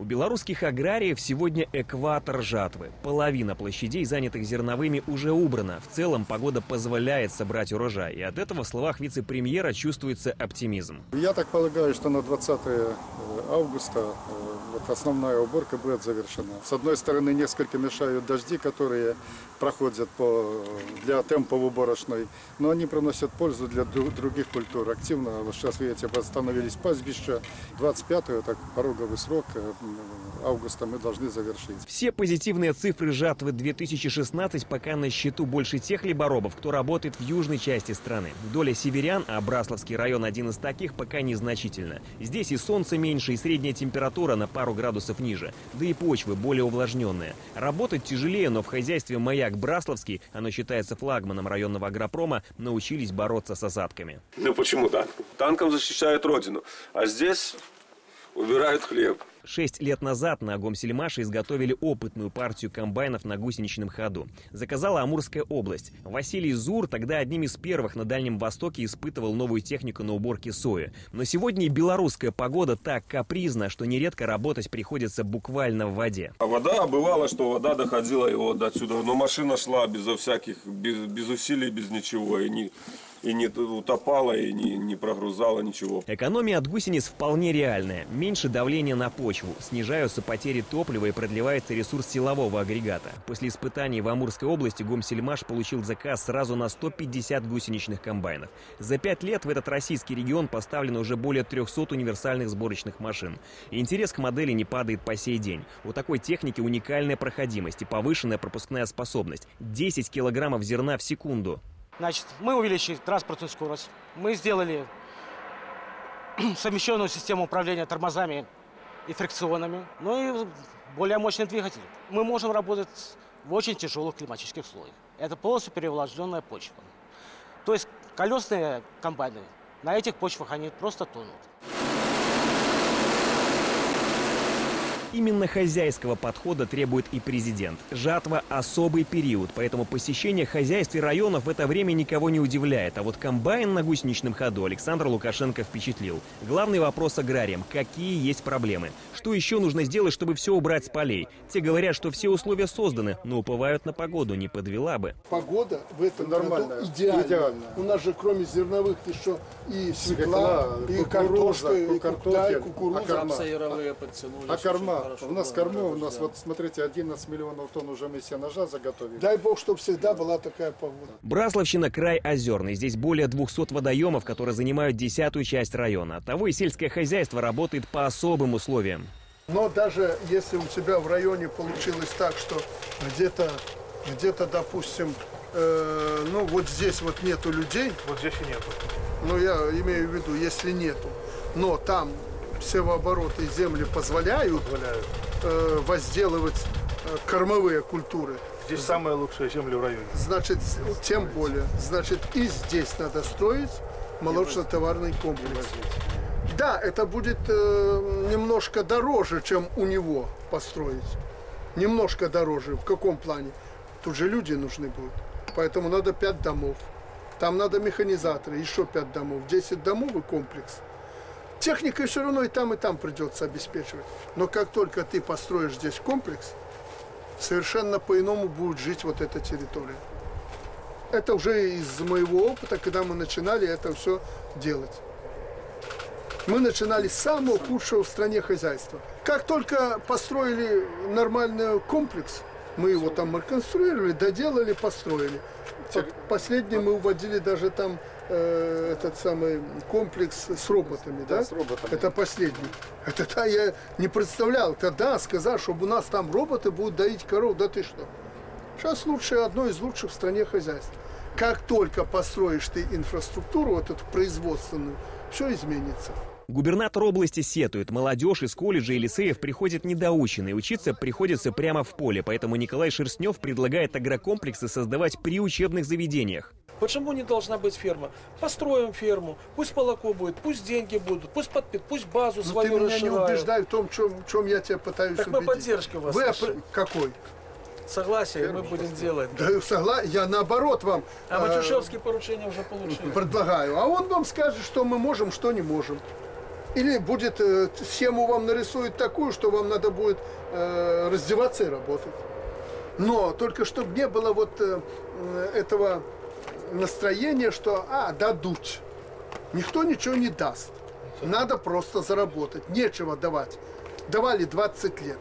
У белорусских аграриев сегодня экватор жатвы. Половина площадей, занятых зерновыми, уже убрана. В целом погода позволяет собрать урожай. И от этого в словах вице-премьера чувствуется оптимизм. Я так полагаю, что на 20 августа э, вот основная уборка будет завершена. С одной стороны, несколько мешают дожди, которые проходят по, для темпа в уборочной, но они приносят пользу для дру- других культур. Активно, вот сейчас видите, восстановились пастбища. 25-й, так пороговый срок э, августа мы должны завершить. Все позитивные цифры жатвы 2016 пока на счету больше тех либоробов, кто работает в южной части страны. Доля северян, а Брасловский район один из таких, пока незначительна. Здесь и солнце меньше, и средняя температура на пару градусов ниже. Да и почвы более увлажненные. Работать тяжелее, но в хозяйстве «Маяк Брасловский», оно считается флагманом районного агропрома, научились бороться с осадками. Ну почему так? Танком защищают родину, а здесь убирают хлеб. Шесть лет назад на Гомсельмаше изготовили опытную партию комбайнов на гусеничном ходу. Заказала Амурская область. Василий Зур тогда одним из первых на Дальнем Востоке испытывал новую технику на уборке сои. Но сегодня и белорусская погода так капризна, что нередко работать приходится буквально в воде. А вода, бывало, что вода доходила вот до отсюда. Но машина шла безо всяких, без, без усилий, без ничего. И не, и не утопала, и не, не прогрузала ничего. Экономия от гусениц вполне реальная. Меньше давления на почву, снижаются потери топлива и продлевается ресурс силового агрегата. После испытаний в Амурской области Гомсельмаш получил заказ сразу на 150 гусеничных комбайнов. За пять лет в этот российский регион поставлено уже более 300 универсальных сборочных машин. Интерес к модели не падает по сей день. У такой техники уникальная проходимость и повышенная пропускная способность. 10 килограммов зерна в секунду. Значит, мы увеличили транспортную скорость. Мы сделали совмещенную систему управления тормозами и фрикционами, ну и более мощный двигатель. Мы можем работать в очень тяжелых климатических условиях. Это полностью перевлажненная почва. То есть колесные комбайны на этих почвах они просто тонут. Именно хозяйского подхода требует и президент. Жатва – особый период, поэтому посещение хозяйств и районов в это время никого не удивляет. А вот комбайн на гусеничном ходу Александр Лукашенко впечатлил. Главный вопрос аграриям – какие есть проблемы? Что еще нужно сделать, чтобы все убрать с полей? Те говорят, что все условия созданы, но уповают на погоду, не подвела бы. Погода в этом Нормальная, году идеальная. идеальная. У нас же кроме зерновых еще и свекла, Свекла, и кукуруза, картошка, и картофель, кукуруза, и а корма? А корма? Очень У нас хорошо, кормов, у да, нас да. вот смотрите, 11 миллионов тонн уже мы сенажа заготовили. Дай бог, чтобы всегда была такая погода. Брасловщина – край озерный. Здесь более 200 водоемов, которые занимают десятую часть района. Оттого и сельское хозяйство работает по особым условиям. Но даже если у тебя в районе получилось так, что где-то, где-то, допустим, э, ну вот здесь вот нету людей, Вот здесь и нету. ну я имею в виду, если нету, но там севообороты и земли позволяют Позволяют. э, возделывать э, кормовые культуры, Здесь самые лучшие земли в районе. значит, тем более, значит, и здесь надо строить молочно-товарный комплекс. Да, это будет э, немножко дороже, чем у него построить. Немножко дороже. В каком плане? Тут же люди нужны будут. Поэтому надо 5 домов. Там надо механизаторы, еще 5 домов. 10 домов и комплекс. Техникой все равно и там, и там придется обеспечивать. Но как только ты построишь здесь комплекс, совершенно по-иному будет жить вот эта территория. Это уже из моего опыта, когда мы начинали это все делать. Мы начинали с самого худшего в стране хозяйства. Как только построили нормальный комплекс, мы его там реконструировали, доделали, построили. Вот последний мы уводили даже там э, этот самый комплекс с роботами, да? с роботами. Это последний. Это да, я не представлял. Тогда сказал, чтобы у нас там роботы будут доить коров, да ты что? Сейчас лучшее, одно из лучших в стране хозяйств. Как только построишь ты инфраструктуру, вот эту производственную, все изменится. Губернатор области сетует. Молодежь из колледжей и лицеев приходит недоученной. Учиться приходится прямо в поле. Поэтому Николай Шерстнев предлагает агрокомплексы создавать при учебных заведениях. Почему не должна быть ферма? Построим ферму, пусть молоко будет, пусть деньги будут, пусть подпит, пусть базу Но свою ты меня не расширяют. убеждай в том, чем, в чем я тебя пытаюсь Так мы убедить. поддержка вас Вы опр- Какой? Согласие мы будем делать. Да, согла... Я наоборот вам А э, Матюшевские поручения уже получили. предлагаю. А он вам скажет, что мы можем, что не можем. Или будет э, схему вам нарисует такую, что вам надо будет э, раздеваться и работать. Но только чтобы не было вот э, этого настроения, что а, дадут. Никто ничего не даст. Надо просто заработать. Нечего давать. Давали 20 лет.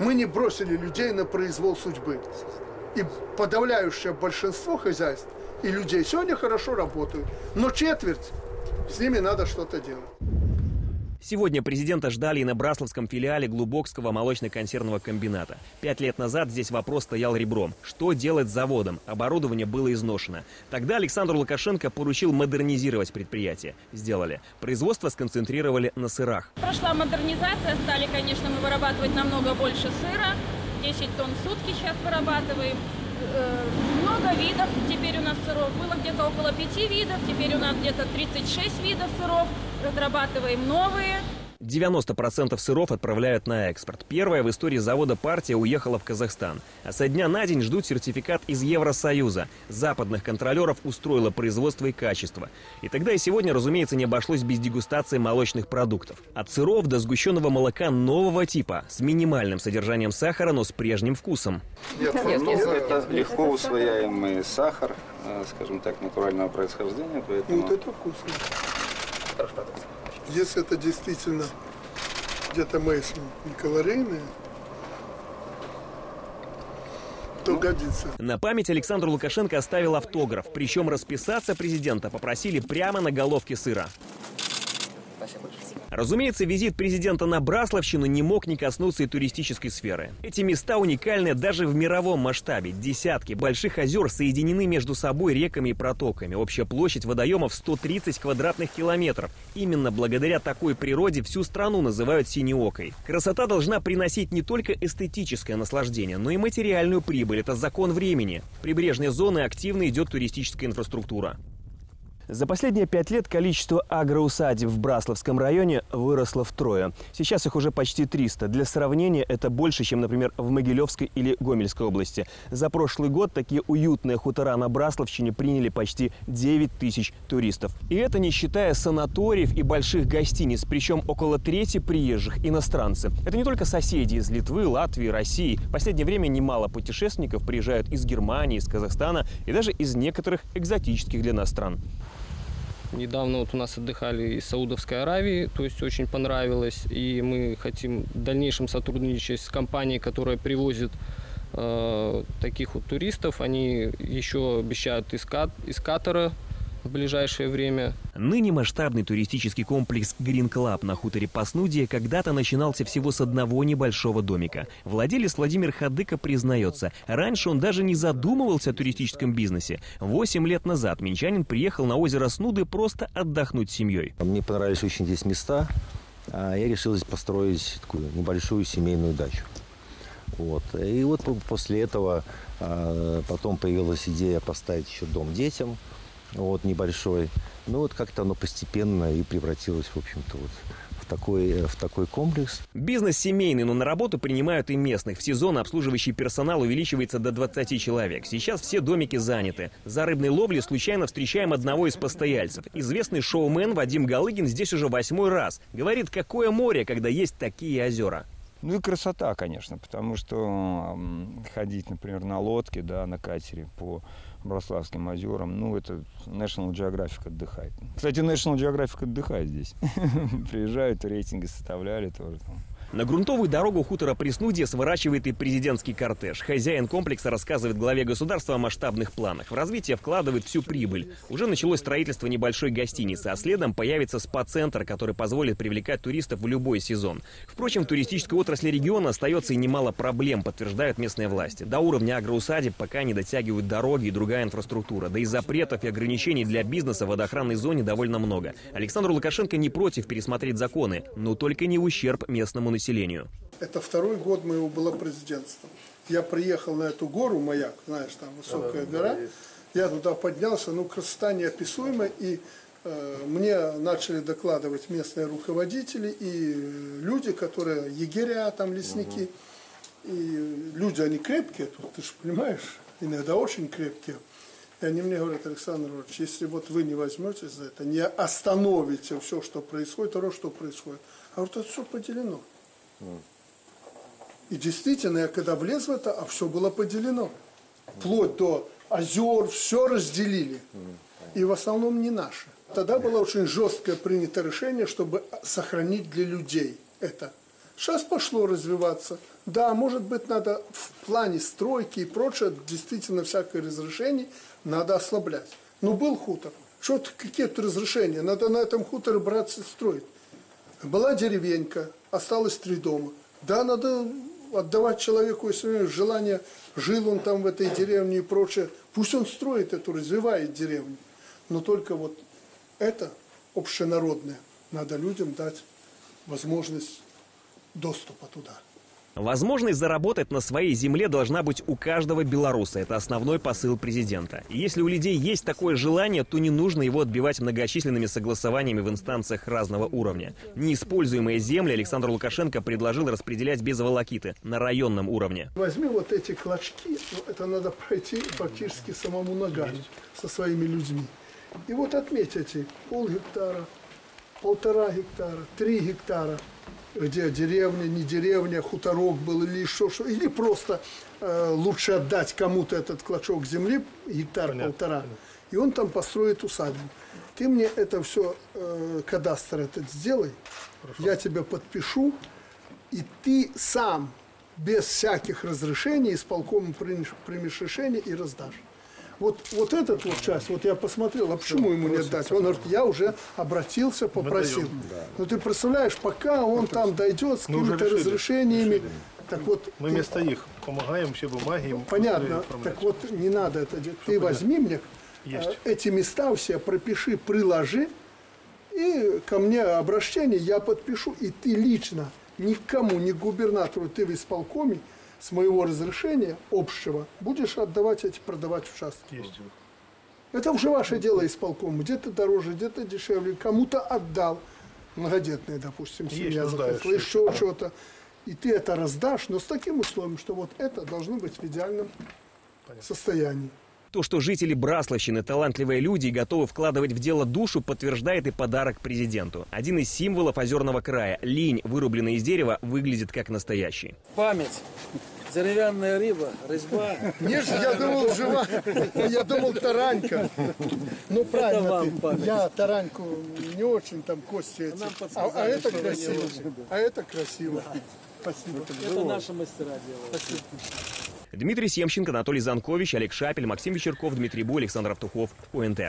Мы не бросили людей на произвол судьбы. И подавляющее большинство хозяйств и людей сегодня хорошо работают. Но четверть, с ними надо что-то делать. Сегодня президента ждали и на Брасловском филиале Глубокского молочно-консервного комбината. Пять лет назад здесь вопрос стоял ребром. Что делать с заводом? Оборудование было изношено. Тогда Александр Лукашенко поручил модернизировать предприятие. Сделали. Производство сконцентрировали на сырах. Прошла модернизация, стали, конечно, мы вырабатывать намного больше сыра. 10 тонн в сутки сейчас вырабатываем. Э, много видов теперь у нас сыров. Было где-то около 5 видов, теперь у нас где-то 36 видов сыров. Разрабатываем новые. 90% сыров отправляют на экспорт. Первая в истории завода «Партия» уехала в Казахстан. А со дня на день ждут сертификат из Евросоюза. Западных контролеров устроило производство и качество. И тогда и сегодня, разумеется, не обошлось без дегустации молочных продуктов. От сыров до сгущенного молока нового типа, с минимальным содержанием сахара, но с прежним вкусом. Нет, ну, это легко усвояемый сахар, э, скажем так, натурального происхождения, поэтому... Вот это вкусно. Если это действительно где-то Мейсон не калорийные, то годится. На память Александр Лукашенко оставил автограф. Причем расписаться президента попросили прямо на головке сыра. Разумеется, визит президента на Брасловщину не мог не коснуться и туристической сферы. Эти места уникальны даже в мировом масштабе. Десятки больших озер соединены между собой реками и протоками. Общая площадь водоемов 130 квадратных километров. Именно благодаря такой природе всю страну называют синеокой. Красота должна приносить не только эстетическое наслаждение, но и материальную прибыль. Это закон времени. В прибрежной зоны активно идет туристическая инфраструктура. За последние пять лет количество агроусадеб в Брасловском районе выросло втрое. Сейчас их уже почти 300. Для сравнения, это больше, чем, например, в Могилевской или Гомельской области. За прошлый год такие уютные хутора на Брасловщине приняли почти 9 тысяч туристов. И это не считая санаториев и больших гостиниц, причем около трети приезжих иностранцы. Это не только соседи из Литвы, Латвии, России. В последнее время немало путешественников приезжают из Германии, из Казахстана и даже из некоторых экзотических для нас стран. Недавно вот у нас отдыхали из Саудовской Аравии, то есть очень понравилось. И мы хотим в дальнейшем сотрудничать с компанией, которая привозит э, таких вот туристов. Они еще обещают из, Кат, из Катара в ближайшее время. Ныне масштабный туристический комплекс Green Club на хуторе Паснудия когда-то начинался всего с одного небольшого домика. Владелец Владимир Хадыка признается, раньше он даже не задумывался о туристическом бизнесе. Восемь лет назад минчанин приехал на озеро Снуды просто отдохнуть с семьей. Мне понравились очень здесь места. а Я решил здесь построить такую небольшую семейную дачу. Вот. И вот после этого а, потом появилась идея поставить еще дом детям вот, небольшой. Ну вот как-то оно постепенно и превратилось, в общем-то, вот в такой, в такой комплекс. Бизнес семейный, но на работу принимают и местных. В сезон обслуживающий персонал увеличивается до 20 человек. Сейчас все домики заняты. За рыбной ловлей случайно встречаем одного из постояльцев. Известный шоумен Вадим Галыгин здесь уже восьмой раз. Говорит, какое море, когда есть такие озера. Ну и красота, конечно, потому что ходить, например, на лодке, да, на катере по Брославским озерам, ну это National Geographic отдыхает. Кстати, National Geographic отдыхает здесь. Приезжают, рейтинги составляли тоже там. На грунтовую дорогу хутора Преснудье сворачивает и президентский кортеж. Хозяин комплекса рассказывает главе государства о масштабных планах. В развитие вкладывает всю прибыль. Уже началось строительство небольшой гостиницы, а следом появится спа-центр, который позволит привлекать туристов в любой сезон. Впрочем, в туристической отрасли региона остается и немало проблем, подтверждают местные власти. До уровня агроусадеб пока не дотягивают дороги и другая инфраструктура. Да и запретов и ограничений для бизнеса в водоохранной зоне довольно много. Александр Лукашенко не против пересмотреть законы, но только не ущерб местному населению населению. Это второй год моего было президентства. Я приехал на эту гору, маяк, знаешь, там высокая гора. Я туда поднялся, ну, красота неописуемая. И э, мне начали докладывать местные руководители и люди, которые егеря, там, лесники. И люди, они крепкие тут, ты же понимаешь, иногда очень крепкие. И они мне говорят, Александр Иванович, если вот вы не возьметесь за это, не остановите все, что происходит, то что происходит. А вот это все поделено. И действительно, я когда влез в это, а все было поделено. Вплоть до озер, все разделили. И в основном не наши. Тогда было очень жесткое принято решение, чтобы сохранить для людей это. Сейчас пошло развиваться. Да, может быть, надо в плане стройки и прочее, действительно, всякое разрешение надо ослаблять. Но был хутор. Что какие-то разрешения? Надо на этом хуторе браться строить. Была деревенька, осталось три дома. Да, надо отдавать человеку, если у него желание, жил он там в этой деревне и прочее. Пусть он строит эту, развивает деревню. Но только вот это общенародное. Надо людям дать возможность доступа туда. Возможность заработать на своей земле должна быть у каждого белоруса. Это основной посыл президента. И если у людей есть такое желание, то не нужно его отбивать многочисленными согласованиями в инстанциях разного уровня. Неиспользуемые земли Александр Лукашенко предложил распределять без волокиты на районном уровне. Возьми вот эти клочки, ну, это надо пройти практически самому ногами со своими людьми. И вот отметь эти пол гектара, полтора гектара, три гектара, где деревня, не деревня, хуторок был или еще что, или просто э, лучше отдать кому-то этот клочок земли, гектар полтора, и он там построит усадьбу. Ты мне это все, э, кадастр этот сделай, я тебя подпишу, и ты сам без всяких разрешений исполком примешь, примешь решение и раздашь. Вот, вот этот вот часть, вот я посмотрел, а почему ему не отдать? Он говорит, я уже обратился, попросил. Но ты представляешь, пока он там дойдет с какими-то разрешениями, так вот... Мы ты- вместо их помогаем, все бумаги им Понятно, так вот не надо это делать. Ты возьми мне Есть. э, эти места все, пропиши, приложи, и ко мне обращение, я подпишу, и ты лично никому, ни губернатору, ты в исполкоме с моего разрешения общего будешь отдавать эти, продавать участки. Есть. Это уже ваше дело исполкома. Где-то дороже, где-то дешевле. Кому-то отдал. Многодетная, допустим, семья захотела, нуждающиеся, еще что-то. И ты это раздашь, но с таким условием, что вот это должно быть в идеальном состоянии. То, что жители Брасловщины талантливые люди и готовы вкладывать в дело душу, подтверждает и подарок президенту. Один из символов озерного края – линь, вырубленная из дерева, выглядит как настоящий. Память. Деревянная рыба, резьба. Не, я думал, жива. Я думал, таранька. Ну, правильно. Я тараньку не очень там кости эти. Нам А, подсказали, а это красиво. А это красиво. Спасибо. Это наши мастера делают. Дмитрий Семченко, Анатолий Занкович, Олег Шапель, Максим Вечерков, Дмитрий Бу, Александр Автухов, УНТ.